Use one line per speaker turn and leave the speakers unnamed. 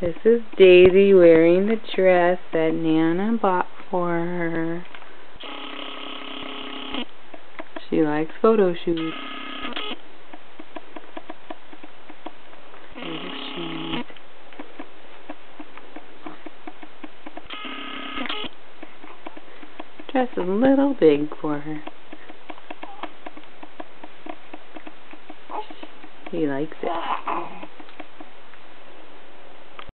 This is Daisy wearing the dress that Nana bought for her. She likes photo shoots. Dress is a little big for her. He likes it.